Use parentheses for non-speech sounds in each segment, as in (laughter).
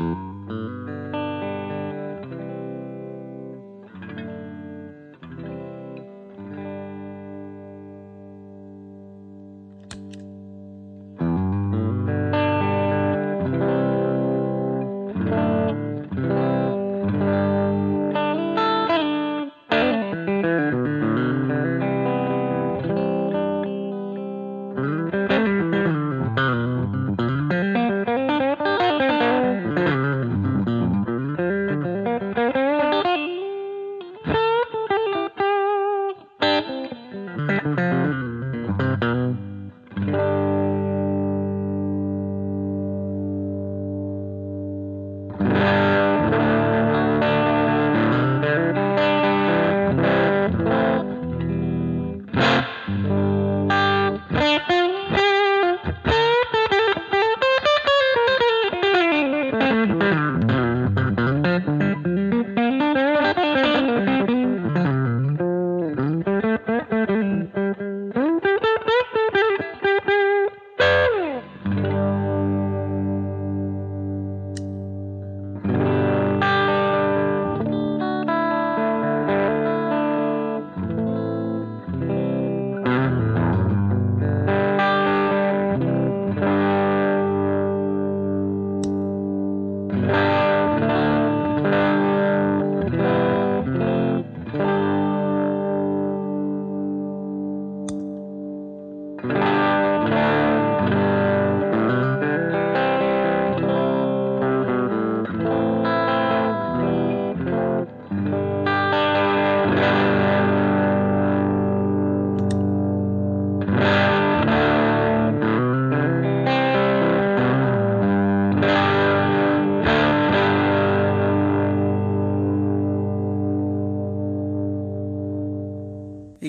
Mm-hmm. Hey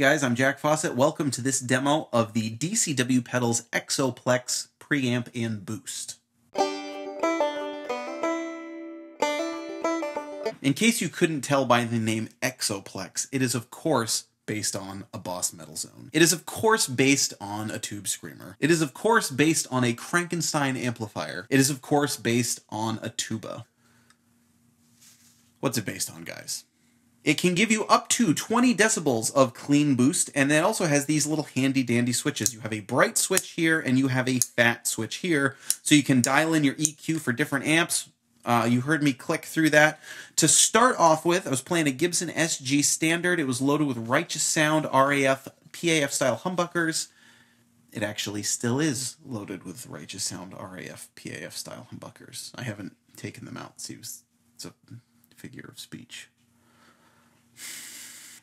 guys, I'm Jack Fossett. Welcome to this demo of the DCW Pedals Exoplex preamp and boost. In case you couldn't tell by the name Exoplex, it is of course based on a Boss Metal Zone. It is of course based on a Tube Screamer. It is of course based on a Krankenstein amplifier. It is of course based on a tuba. What's it based on, guys? It can give you up to 20 decibels of clean boost, and it also has these little handy dandy switches. You have a bright switch here, and you have a fat switch here, so you can dial in your EQ for different amps. Uh, you heard me click through that. To start off with, I was playing a Gibson SG Standard. It was loaded with Righteous Sound RAF PAF style humbuckers. It actually still is loaded with Righteous Sound RAF PAF style humbuckers. I haven't taken them out. It's a figure of speech.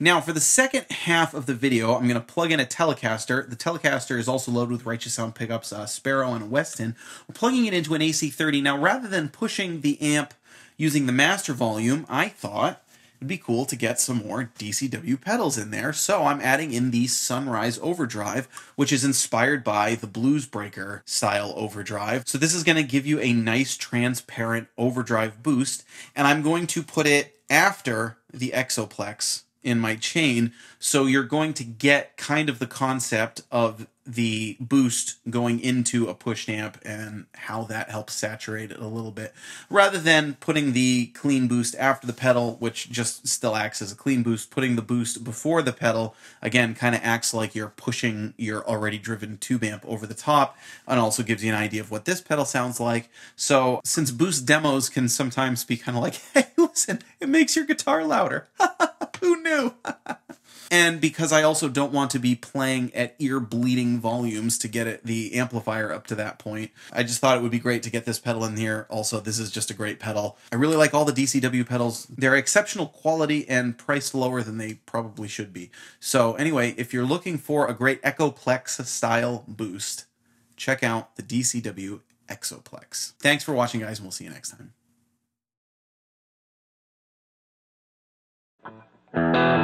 Now, for the second half of the video, I'm going to plug in a Telecaster. The Telecaster is also loaded with Righteous Sound pickups, uh, Sparrow and Weston. We're plugging it into an AC30. Now, rather than pushing the amp using the master volume, I thought it'd be cool to get some more DCW pedals in there. So I'm adding in the Sunrise Overdrive, which is inspired by the Blues Breaker style overdrive. So this is going to give you a nice transparent overdrive boost. And I'm going to put it after the Exoplex in my chain. So you're going to get kind of the concept of the boost going into a push amp and how that helps saturate it a little bit rather than putting the clean boost after the pedal which just still acts as a clean boost putting the boost before the pedal again kind of acts like you're pushing your already driven tube amp over the top and also gives you an idea of what this pedal sounds like so since boost demos can sometimes be kind of like (laughs) hey listen it makes your guitar louder (laughs) knew (laughs) and because I also don't want to be playing at ear bleeding volumes to get it, the amplifier up to that point, I just thought it would be great to get this pedal in here. Also, this is just a great pedal. I really like all the DCW pedals. They're exceptional quality and priced lower than they probably should be. So anyway, if you're looking for a great Echoplex style boost, check out the DCW Exoplex. Thanks for watching, guys, and we'll see you next time. Thank you.